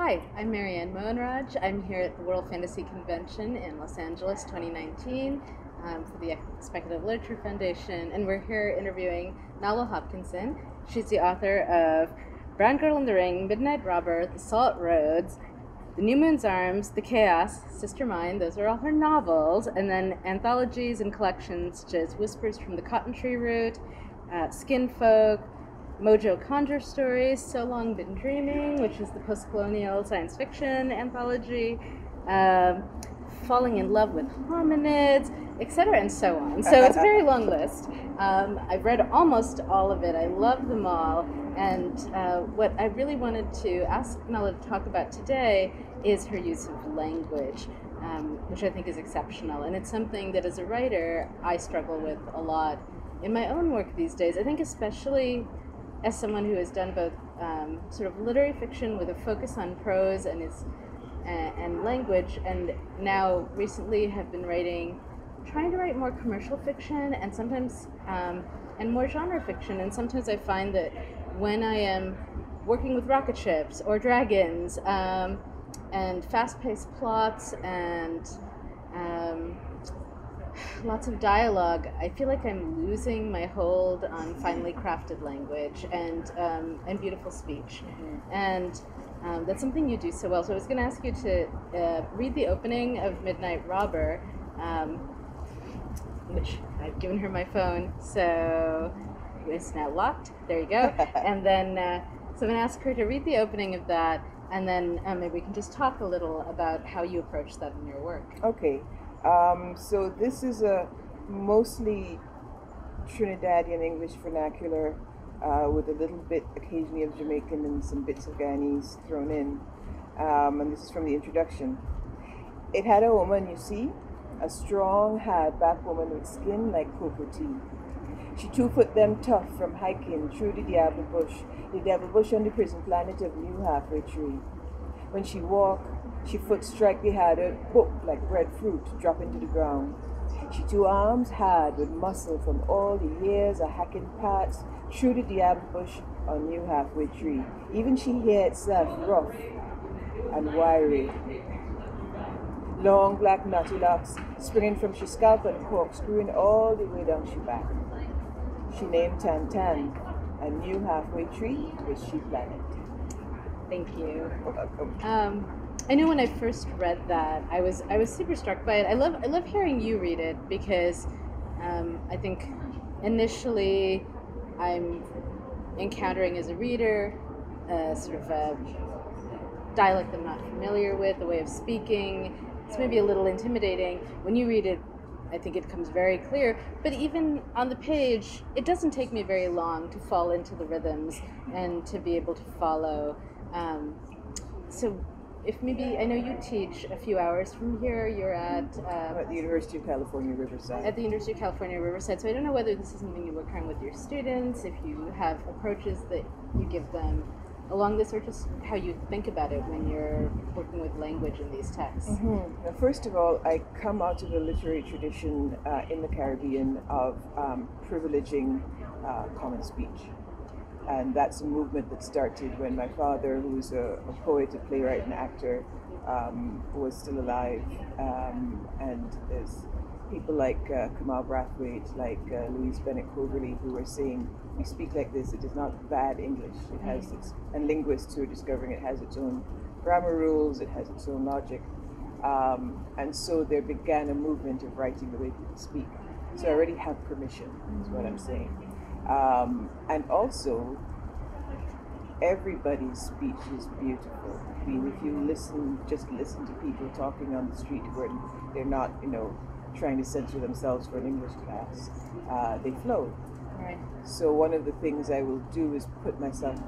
Hi, I'm Mary Anne Mohanraj. I'm here at the World Fantasy Convention in Los Angeles 2019 um, for the Speculative Literature Foundation, and we're here interviewing Nalo Hopkinson. She's the author of Brown Girl in the Ring, Midnight Robber, The Salt Roads, The New Moon's Arms, The Chaos, Sister Mine. Those are all her novels, and then anthologies and collections such as Whispers from the Cotton Tree Root, uh, Skin Folk, Mojo Conjure Stories, So Long Been Dreaming, which is the post colonial science fiction anthology, um, Falling in Love with Hominids, etc., and so on. So it's a very long list. Um, I've read almost all of it, I love them all. And uh, what I really wanted to ask Nalo to talk about today is her use of language. Um, which I think is exceptional, and it's something that as a writer I struggle with a lot in my own work these days. I think, especially as someone who has done both um, sort of literary fiction with a focus on prose and is uh, and language, and now recently have been writing, trying to write more commercial fiction and sometimes um, and more genre fiction. And sometimes I find that when I am working with rocket ships or dragons um, and fast-paced plots and um, lots of dialogue, I feel like I'm losing my hold on finely crafted language and um, and beautiful speech, mm-hmm. and um, that's something you do so well. So I was going to ask you to uh, read the opening of Midnight Robber, um, which I've given her my phone, so it's now locked. There you go. and then uh, so I'm going to ask her to read the opening of that. And then uh, maybe we can just talk a little about how you approach that in your work. Okay. Um, so this is a mostly Trinidadian English vernacular uh, with a little bit occasionally of Jamaican and some bits of Guyanese thrown in. Um, and this is from the introduction. It had a woman, you see, a strong, hard back woman with skin like cocoa tea. She two foot them tough from hiking through the Diablo Bush, the Devil Bush on the prison planet of New Halfway Tree. When she walk, she foot strike the harder book like breadfruit drop into the ground. She two arms hard with muscle from all the years of hacking parts through the diablo bush on New Halfway Tree. Even she hair itself rough and wiry. Long black knotty locks springing from she scalp and corkscrewing all the way down she back. She named Tan Tan, and New Halfway Tree which she planted. Thank you. Welcome. Um, I know when I first read that, I was I was super struck by it. I love I love hearing you read it because um, I think initially I'm encountering as a reader a sort of a dialect I'm not familiar with, a way of speaking. It's maybe a little intimidating. When you read it, I think it comes very clear. But even on the page, it doesn't take me very long to fall into the rhythms and to be able to follow. Um, so if maybe I know you teach a few hours from here. You're at uh, at the University of California Riverside. At the University of California Riverside. So I don't know whether this is something you work on with your students, if you have approaches that you give them along this, or just how you think about it when you're working with language in these texts. Mm-hmm. Now, first of all, I come out of a literary tradition uh, in the Caribbean of um, privileging uh, common speech and that's a movement that started when my father, who was a, a poet, a playwright, and actor, um, was still alive. Um, and there's people like uh, Kamau Brathwaite, like uh, Louise Bennett Coverley, who were saying, we speak like this, it is not bad English. It has its, and linguists who are discovering it has its own grammar rules, it has its own logic. Um, and so there began a movement of writing the way people speak. So I already have permission, is what I'm saying. Um, and also, everybody's speech is beautiful. I mean, if you listen, just listen to people talking on the street where they're not, you know, trying to censor themselves for an English class, uh, they flow. Right. So one of the things I will do is put myself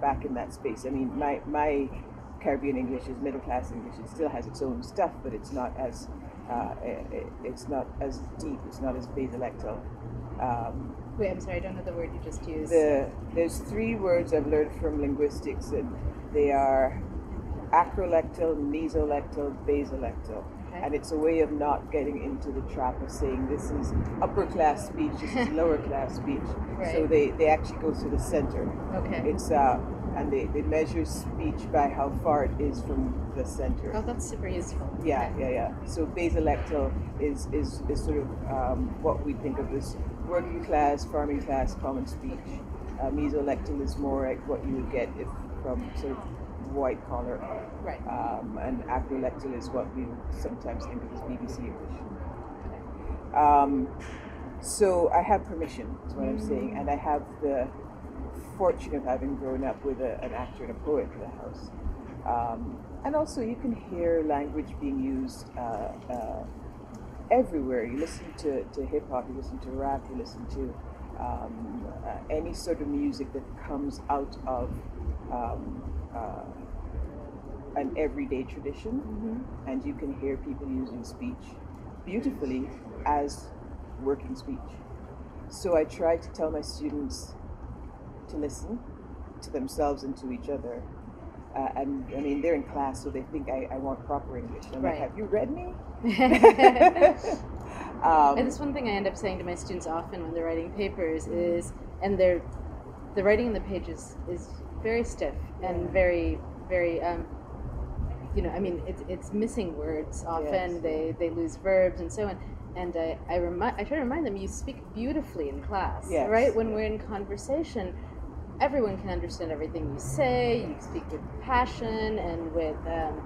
back in that space. I mean, my my Caribbean English is middle class English. It still has its own stuff, but it's not as uh, it, it's not as deep. It's not as basolectal. Um, Wait, I'm sorry, I don't know the word you just used. The, there's three words I've learned from linguistics, and they are acrolectal, mesolectal, basolectal. Okay. And it's a way of not getting into the trap of saying this is upper class speech, this is lower class speech. Right. So they, they actually go to the center. Okay. It's uh, and they, they measure speech by how far it is from the center. Oh, that's super useful. Yeah, Okay. yeah, yeah. So basolectal is, is, is sort of um, what we think of as working class, farming class, common speech. Uh, mesolectal is more like what you would get if from sort of white collar. Right. Um, and acrolectal is what we sometimes think of as BBC English. Um, so I have permission, is what I'm saying, and I have the fortune of having grown up with a, an actor and a poet in the house. Um, and also, you can hear language being used uh, uh, everywhere. You listen to, to hip hop, you listen to rap, you listen to um, uh, any sort of music that comes out of um, uh, an everyday tradition, Mhm. and you can hear people using speech beautifully as working speech. So I try to tell my students to listen to themselves and to each other. Uh, and I mean, they're in class, so they think I, I want proper English. I'm Right. like, have you read me? and um, that's one thing I end up saying to my students often when they're writing papers is, and they're, the writing in the pages is very stiff and very, very, um, you know, I mean, it's, it's missing words often. Yes. They they lose verbs and so on. And I I remind I try to remind them you speak beautifully in class, Yes. right? When we're in conversation, everyone can understand everything you say. You speak with passion and with. Um,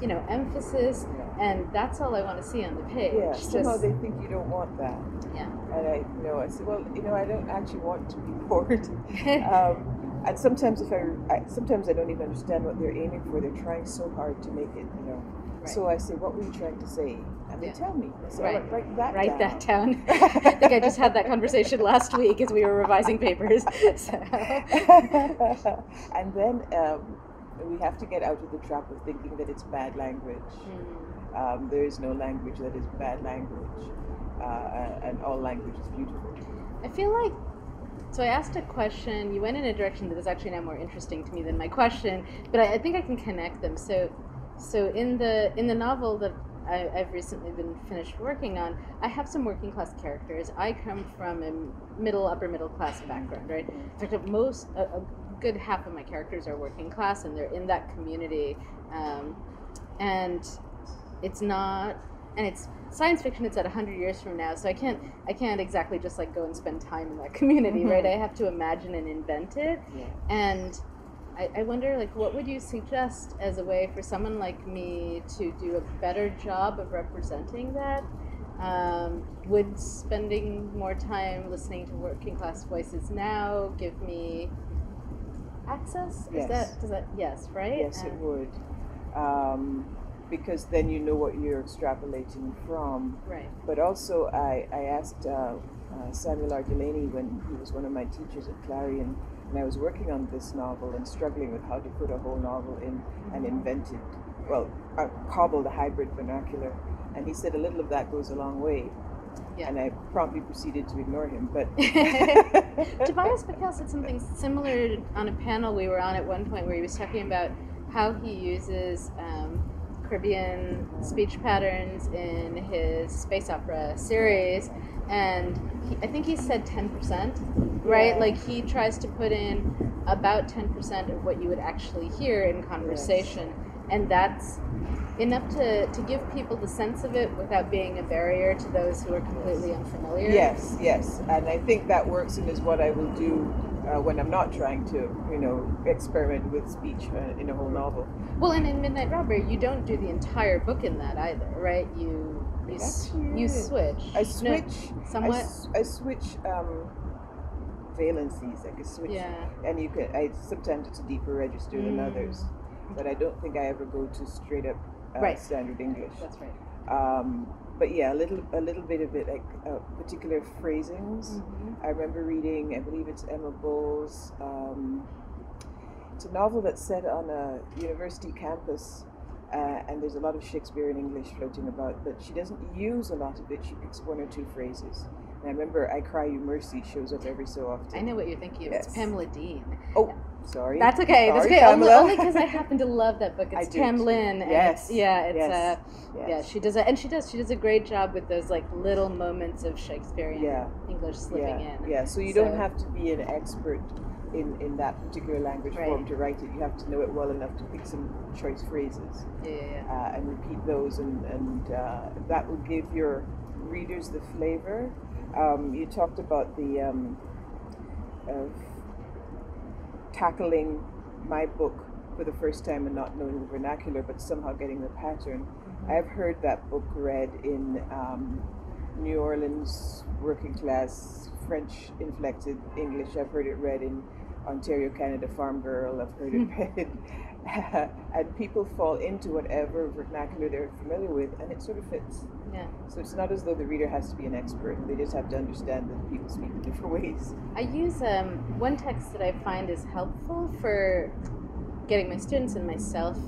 you know, emphasis, Yeah. and that's all I want to see on the page. yeah, somehow they think you don't want that. yeah. And I, you know, I said, well, you know, I don't actually want to be bored. um, and sometimes if I, I, sometimes I don't even understand what they're aiming for. They're trying so hard to make it, you know. Right. So I say, what were you trying to say? They Yeah. tell me. Say, Right. "All write that Write down. that down. I think I just had that conversation last week as we were revising papers. So. and then um, we have to get out of the trap of thinking that it's bad language. Mm, Um, there is no language that is bad language, uh, and all language is beautiful. I feel like so I asked a question. You went in a direction that is actually now more interesting to me than my question, but I, I think I can connect them. So, so in the in the novel that I, I've recently been finished working on, I have some working class characters. I come from a middle upper middle class background, right? In fact, most a, a good half of my characters are working class, and they're in that community, um, and it's not and it's science fiction it's at 100 years from now so i can't i can't exactly just like go and spend time in that community right Mhm. i have to imagine and invent it Yeah. and I, I wonder like what would you suggest as a way for someone like me to do a better job of representing that um, would spending more time listening to working class voices now give me access is Yes. that does that yes right Yes, it Um, would. Um, because then you know what you're extrapolating from. right But also, I, I asked uh, uh, Samuel R. Delany when he was one of my teachers at Clarion, and I was working on this novel and struggling with how to put a whole novel in and invented, well, uh, cobbled a hybrid vernacular. And he said a little of that goes a long way. Yeah. And I promptly proceeded to ignore him. But Tobias Buckell said something similar on a panel we were on at one point where he was talking about how he uses um, Caribbean speech patterns in his space opera series. And he, I think he said 10%, right? Yeah. Like he tries to put in about 10% of what you would actually hear in conversation. And that's enough to, to give people the sense of it without being a barrier to those who are completely unfamiliar. Yes, yes, and I think that works and is what I will do uh, when I'm not trying to, you know, experiment with speech uh, in a whole novel. Well, and in Midnight Robber, you don't do the entire book in that either, right? You you, s- you switch. I switch. I, somewhat. s- I switch um, valencies. I can switch, Yeah. and you can. I sometimes it's a deeper register than Mm. others, but I don't think I ever go to straight up uh, Right. standard English. That's right. Um, but yeah, a little, a little bit of it, like uh, particular phrasings. Mhm. I remember reading, I believe it's Emma Bull. Um, it's a novel that's set on a university campus, uh, and there's a lot of Shakespearean English floating about, but she doesn't use a lot of it. She picks one or two phrases. And I remember I Cry You Mercy shows up every so often. I know what you're thinking of. It's Pamela Dean. Oh, sorry. That's okay. That's Sorry, okay. Only because I happen to love that book. It's Tam. Lin. Yes. it's- yeah. It's Yes. uh, Yes. yeah. She does it, and she does. She does a great job with those like little moments of Shakespearean Yeah. English slipping yeah, in. Yeah, so you So- don't have to be an expert in, in that particular language Right. form to write it. You have to know it well enough to pick some choice phrases Yeah, yeah, yeah. uh, and repeat those, and, and uh, that will give your readers the flavor. Um, you talked about the um, of tackling my book for the first time and not knowing the vernacular, but somehow getting the pattern. Mm-hmm. I've heard that book read in um, New Orleans working class French inflected English. I've heard it read in Ontario, Canada Farm Girl. I've heard it read, and people fall into whatever vernacular they're familiar with, and it sort of fits. Yeah. So it's not as though the reader has to be an expert; they just have to understand that people speak in different ways. I use um, one text that I find is helpful for getting my students and myself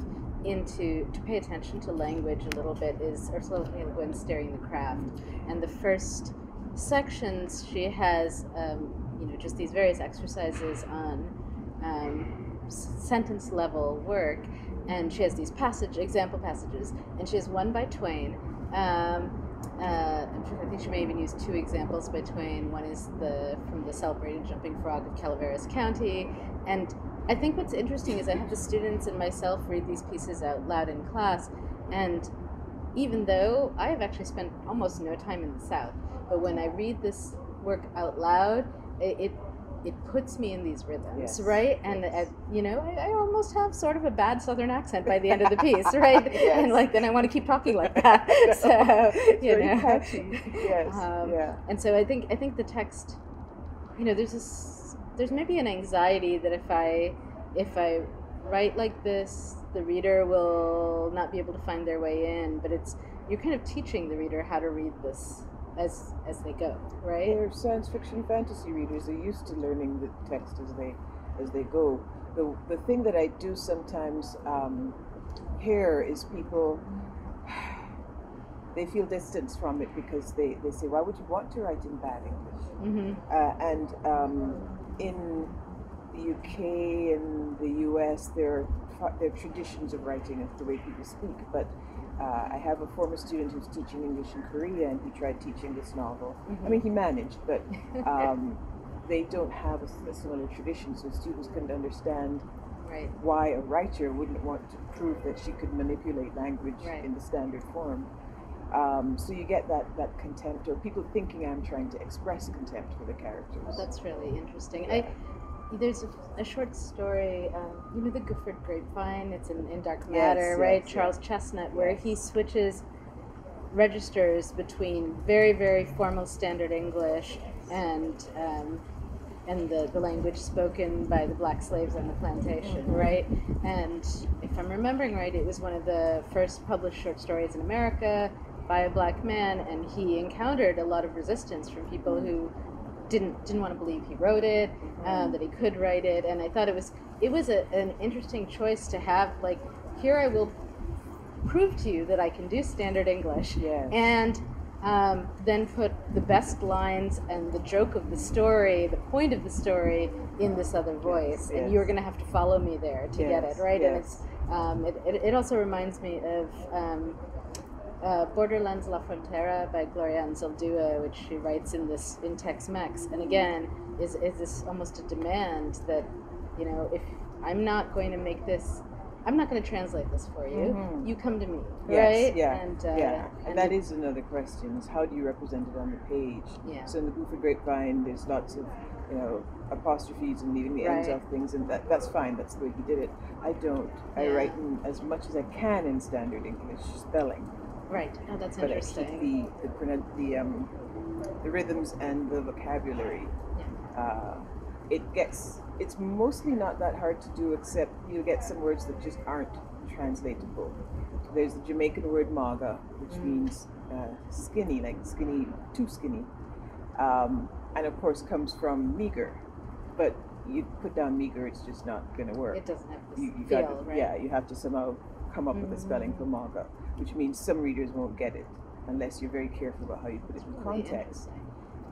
into to pay attention to language a little bit is Ursula Le Guin Steering the Craft. And the first sections she has, um, you know, just these various exercises on um, sentence level work. And she has these passage example passages, and she has one by Twain. Um, uh, I think she may even use two examples by Twain. One is the from the celebrated jumping frog of Calaveras County, and I think what's interesting is I have the students and myself read these pieces out loud in class, and even though I have actually spent almost no time in the South, but when I read this work out loud, it it, it puts me in these rhythms, Yes. right? And Yes. uh, you know, I, I almost have sort of a bad Southern accent by the end of the piece, right? Yes. And like then I want to keep talking like that. so It's you know, catchy. Yes. Um, yeah. and so I think I think the text, you know, there's this there's maybe an anxiety that if I if I write like this, the reader will not be able to find their way in. But it's you're kind of teaching the reader how to read this as as they go, right? They're science fiction fantasy readers. They're used to learning the text as they as they go. The the thing that I do sometimes um, hear is people they feel distance from it because they, they say, why would you want to write in bad English? Mm-hmm. Uh, and um, in the UK and the US, there are, there are traditions of writing of the way people speak. But uh, I have a former student who's teaching English in Korea, and he tried teaching this novel. I mean, he managed, but um, they don't have a similar tradition, so students couldn't understand right. why a writer wouldn't want to prove that she could manipulate language Right. in the standard form. Um, so you get that, that contempt, or people thinking I'm trying to express contempt for the characters. Well, that's really interesting. Yeah. I there's a, a short story, um, you know, the Goophered Grapevine. It's in, in Dark Yes, Matter, right? yes, Charles Chesnutt, where Yes. he switches registers between very, very formal standard English and um, and the, the language spoken by the black slaves on the plantation, Mhm. right? And if I'm remembering right, it was one of the first published short stories in America by a black man, and he encountered a lot of resistance from people who didn't didn't want to believe he wrote it, um, that he could write it, and I thought it was it was a, an interesting choice to have. Like, here I will prove to you that I can do standard English, Yes. and um, then put the best lines and the joke of the story, the point of the story, in this other voice, and yes. you're going to have to follow me there to get it right. And it's um, it, it, it also reminds me of. Um, uh, Borderlands La Frontera by Gloria Anzaldúa, which she writes in this in Tex-Mex, and again is is this almost a demand that you know if I'm not going to make this, I'm not going to translate this for you. Mhm. You come to me, Yes, right? yeah, and, uh, yeah, and that it- is another question: is how do you represent it on the page? Yeah. So in the Goophered Grapevine, there's lots of, you know, apostrophes and leaving the ends off things, and that, that's fine. That's the way he did it. I don't. I write in as much as I can in standard English spelling, right. Oh, that's but interesting. the the, the um the rhythms and the vocabulary. Uh, it gets. It's mostly not that hard to do, except you get some words that just aren't translatable. There's the Jamaican word maga, which Mm. means uh, skinny, like skinny, too skinny, um, and of course comes from meager. But you put down meager, it's just not going to work. It doesn't have you, you feel, got right? yeah, you have to somehow come up with a spelling for maga, which means some readers won't get it unless you're very careful about how you put it in context.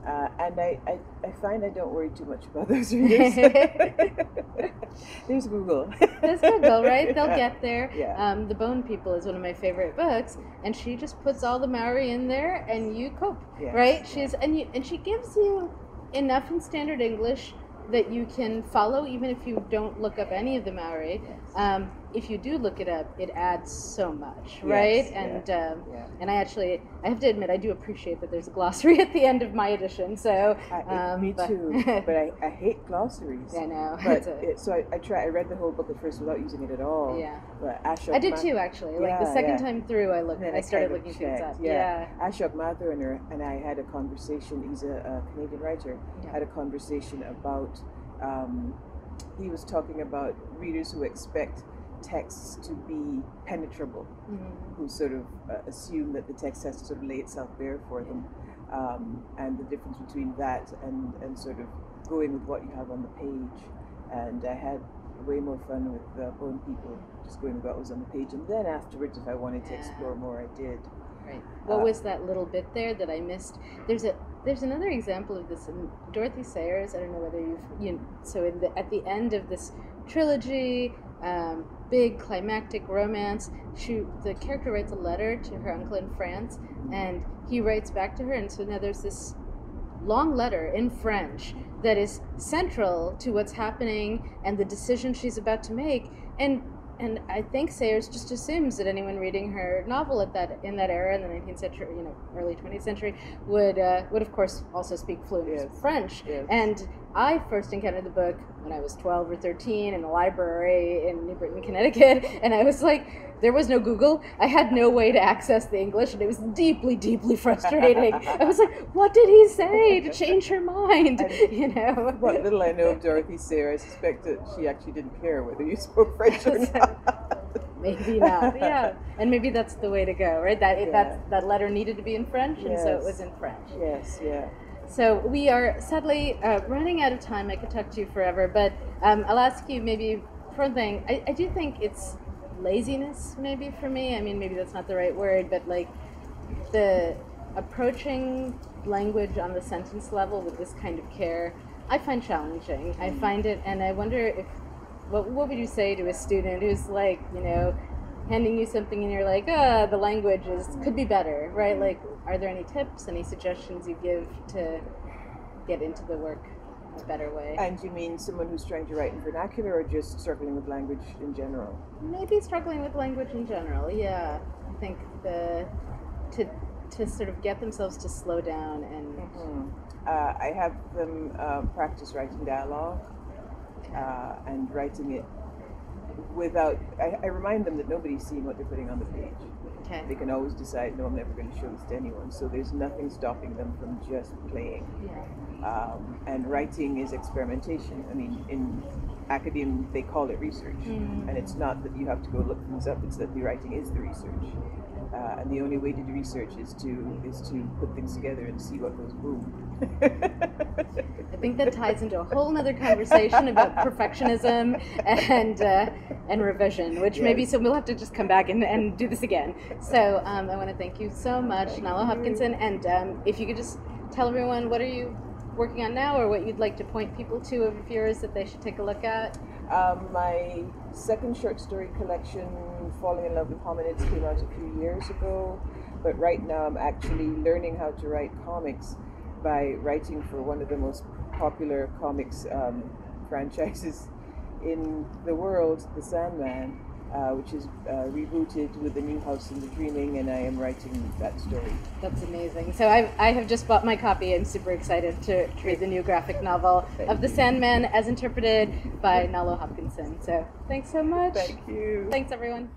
Uh, and I, I, I find I don't worry too much about those readers. There's Google. There's Google, right? They'll Yeah. get there. Yeah. Um, the Bone People is one of my favorite books, and she just puts all the Maori in there, and you cope, Yes, right? yeah. She's and you and she gives you enough in standard English that you can follow even if you don't look up any of the Maori. Um, if you do look it up, it adds so much, right? Yes, and um, yeah. and I actually, I have to admit, I do appreciate that there's a glossary at the end of my edition. So I, um, me but- too, but I, I hate glossaries. I know. But a- it, so I, I try. I read the whole book at first without using it at all. yeah, But Ashok I did too. Actually, like the second yeah. time through, I looked, I I started looking things checked, up. yeah. Ashok Mathur and, her, and I had a conversation. He's a, a Canadian writer. Yeah. Had a conversation about. Um, he was talking about readers who expect texts to be penetrable, Mhm. who sort of uh, assume that the text has to sort of lay itself bare for them, um, and the difference between that and, and sort of going with what you have on the page. And I had way more fun with uh, Bone People, just going with what was on the page. And then afterwards, if I wanted to explore more, I did. Right. What Uh, was that little bit there that I missed? There's a there's another example of this in Dorothy Sayers. I don't know whether you've you so in the, at the end of this trilogy, um, big climactic romance, she the character writes a letter to her uncle in France, and he writes back to her, and so now there's this long letter in French that is central to what's happening and the decision she's about to make. And and I think Sayers just assumes that anyone reading her novel at that in that era in the 19th century, you know, early 20th century, would uh, would of course also speak fluent Yes. French. Yes. And I first encountered the book when I was 12 or 13 in a library in New Britain, Connecticut, and I was like, there was no Google. I had no way to access the English, and it was deeply, deeply frustrating. I was like, what did he say to change her mind? And You know. What little I know of Dorothy Sayre, I suspect that she actually didn't care whether you spoke French or not. Maybe not. Yeah, and maybe that's the way to go, right? That Yeah. that that letter needed to be in French, and so it was in French. yes, yeah. So we are sadly uh, running out of time. I could talk to you forever, but um, I'll ask you maybe for one thing. I, I do think it's laziness, maybe for me. I mean, maybe that's not the right word, but like the approaching language on the sentence level with this kind of care, I find challenging. I find it, and I wonder if what what would you say to a student who's like, you know, handing you something and you're like, ah, the language is could be better, right? Like, are there any tips, any suggestions you give to get into the work a better way? And you mean someone who's trying to write in vernacular or just struggling with language in general? Maybe struggling with language in general. Yeah, I think the to to sort of get themselves to slow down and Hmm. Uh, I have them uh, practice writing dialogue uh, and writing it without. I, I remind them that nobody's seeing what they're putting on the page. okay. They can always decide, no, I'm never going to show this to anyone. So there's nothing stopping them from just playing. Yeah. Um, and writing is experimentation. I mean, in academia, they call it research. Mm. And it's not that you have to go look things up, it's that the writing is the research. Uh, and the only way to do research is to is to put things together and see what goes boom. I think that ties into a whole other conversation about perfectionism and uh, and revision, which maybe Yes. so we'll have to just come back and, and do this again. So um, I want to thank you so much, Thank Nalo. Hopkinson, and um, if you could just tell everyone what are you working on now, or what you'd like to point people to of yours that they should take a look at. Um, my second short story collection, Falling in Love with Hominids, came out a few years ago. But right now, I'm actually learning how to write comics by writing for one of the most popular comics um, franchises in the world, The Sandman, uh, which is uh, rebooted with the new House in the Dreaming, and I am writing that story. That's amazing. So I, I have just bought my copy. I'm super excited to, read the new graphic novel Thank of The. Sandman as interpreted by Nalo Hopkinson. So thanks so much. Thank you. Thanks, everyone.